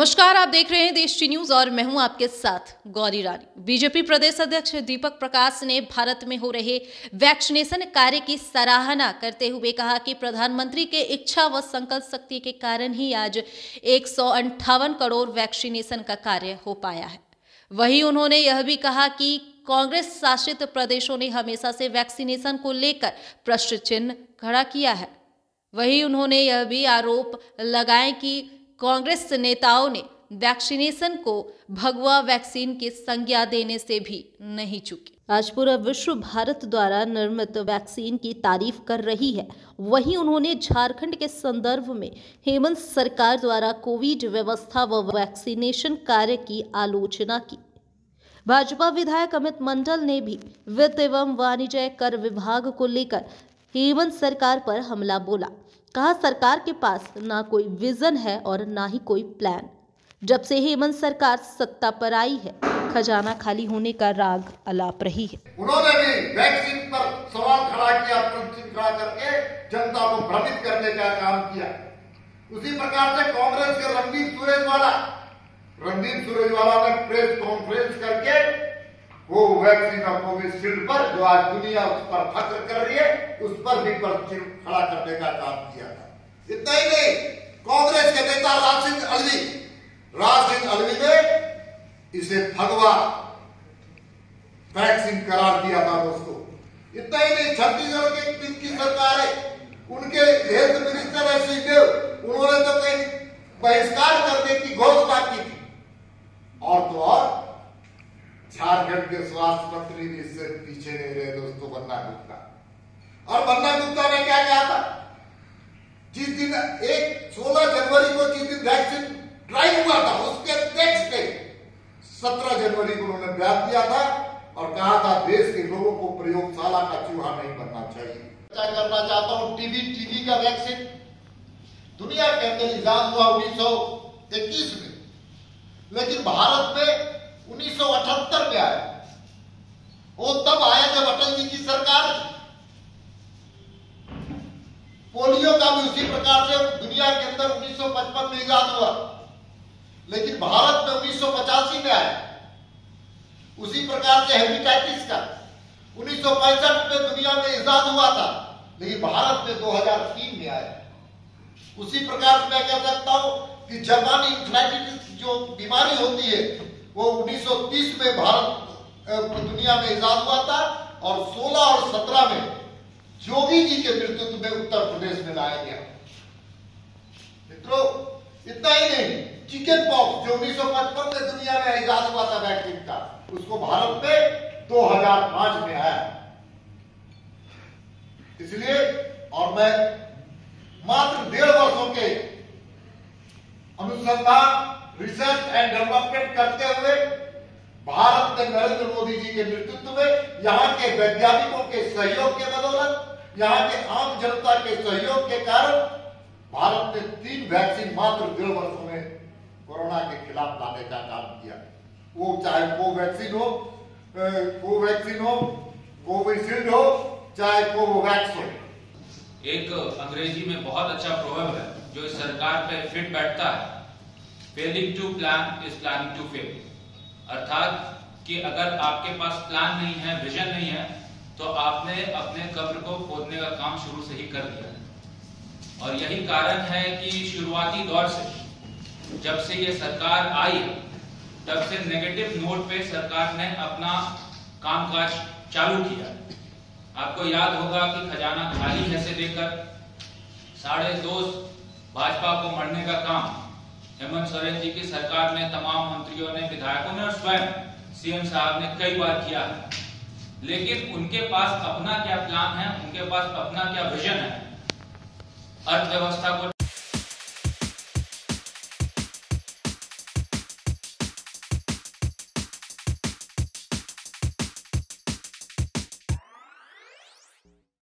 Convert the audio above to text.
नमस्कार, आप देख रहे हैं देश टी न्यूज़ और मैं हूँ आपके साथ गौरी रानी। बीजेपी प्रदेश अध्यक्ष दीपक प्रकाश ने भारत में हो रहे वैक्सीनेशन कार्य की सराहना करते हुए कहा कि प्रधानमंत्री के इच्छा व संकल्प शक्ति के कारण ही आज एक करोड़ वैक्सीनेशन का कार्य हो पाया है। वहीं उन्होंने यह भी कहा कि कांग्रेस शासित प्रदेशों ने हमेशा से वैक्सीनेशन को लेकर प्रश्न चिन्ह खड़ा किया है। वहीं उन्होंने यह भी आरोप लगाए कि कांग्रेस नेताओं ने वैक्सीनेशन को भगवा वैक्सीन की संज्ञा देने से भी नहीं चुकी। आज पूरा विश्व भारत द्वारा निर्मित वैक्सीन की तारीफ़ कर रही है। वहीं उन्होंने झारखंड के संदर्भ में हेमंत सरकार द्वारा कोविड व्यवस्था व वैक्सीनेशन कार्य की आलोचना की। भाजपा विधायक अमित मंडल ने भी वित्त एवं वाणिज्य कर विभाग को लेकर हेमंत सरकार पर हमला बोला। कहा, सरकार के पास ना कोई विजन है और ना ही कोई प्लान। जब से हेमंत सरकार सत्ता पर आई है, खजाना खाली होने का राग अलाप रही है। उन्होंने भी वैक्सीन पर सवाल खड़ा किया खड़ा करके जनता को भ्रमित करने का काम किया। उसी प्रकार से कांग्रेस के रणदीप सुरेजवाला रणदीप सुरेजवाला ने प्रेस कॉन्फ्रेंस करके वो वैक्सीन और कोविशील्ड पर जो आज दुनिया उस पर फख्र कर रही है, उस पर भी प्रश्न खड़ा करने का काम किया था। इतना ही नहीं, कांग्रेस के नेता राज सिंह अलवी, राज सिंह अलवी ने इसे भगवा वैक्सीन करार दिया था दोस्तों। इतना ही नहीं, छत्तीसगढ़ की की सरकार है, उनके हेल्थ मिनिस्टर है सिंहदेव उन्होंने तो कहीं बहिष्कार करने की घोषणा की थी और तो और झारखंड के स्वास्थ्य मंत्री भी इससे पीछे नहीं रहे दोस्तों, बन्ना गुप्ता। और बन्ना गुप्ता ने क्या कहा था? जिस दिन, एक 16 जनवरी को, जिस दिन वैक्सीन ट्राई हुआ था, उसके नेक्स्ट डे 17 जनवरी को उन्होंने बयान दिया था और कहा था, देश के लोगों को प्रयोगशाला का चूहा नहीं बनना चाहिए। करना चाहता हूँ टीबी टीबी का वैक्सीन दुनिया के अंदर निज़ाम हुआ उन्नीस में, लेकिन भारत में 1978 में आया। वो तब आया जब अटल जी की सरकार पोलियो का भी उसी प्रकार से दुनिया के अंदर 1955 में ईजाद हुआ। लेकिन भारत में उन्नीस में आया। उसी प्रकार से हेपेटाइटिस का। उन्नीस में दुनिया में ईजाद हुआ था, लेकिन भारत में 2003 में आया। उसी प्रकार से मैं कह सकता हूँ कि जापानी इंफ्लाइटिस जो बीमारी होती है, वो 1930 में भारत दुनिया में ईजाद हुआ था और 16 और 17 में जोगी जी के नेतृत्व में उत्तर प्रदेश में लाया गया। मित्रों, इतना ही नहीं, चिकन पॉक्स जो उन्नीस में दुनिया में ईजाद हुआ था वैक्सीन का, उसको भारत में 2005 में आया। इसलिए, और मैं मात्र डेढ़ वर्षों के अनुसंधान, रिसर्च एंड डेवलपमेंट करते हुए भारत ने नरेंद्र मोदी जी के नेतृत्व में यहाँ के वैज्ञानिकों के सहयोग के बदौलत, यहाँ के आम जनता के सहयोग के कारण भारत ने तीन वैक्सीन मात्र डेढ़ वर्षों में कोरोना के खिलाफ लाने का काम किया। वो चाहे कोवैक्सीन हो कोवैक्सीन हो, कोविशील्ड हो, चाहे कोवोवैक्स हो। एक अंग्रेज़ी में बहुत अच्छा प्रोवर्ब है, जो सरकार पे फिट बैठता है failing to plan is planning to fail अर्थात कि अगर आपके पास प्लान नहीं है विजन नहीं है तो आपने अपने कब्र को खोदने का काम शुरू से ही कर दिया है। और यही कारण है कि शुरुआती दौर से, जब से ये सरकार आई, तब से नेगेटिव नोट पे सरकार ने अपना कामकाज चालू किया। आपको याद होगा कि खजाना खाली है से लेकर साढ़े दो भाजपा को मरने का काम हेमंत सोरेन जी की सरकार में तमाम मंत्रियों ने, विधायकों ने और स्वयं सीएम साहब ने कई बार किया है। लेकिन उनके पास अपना क्या प्लान है? उनके पास अपना क्या विजन है? अर्थव्यवस्था को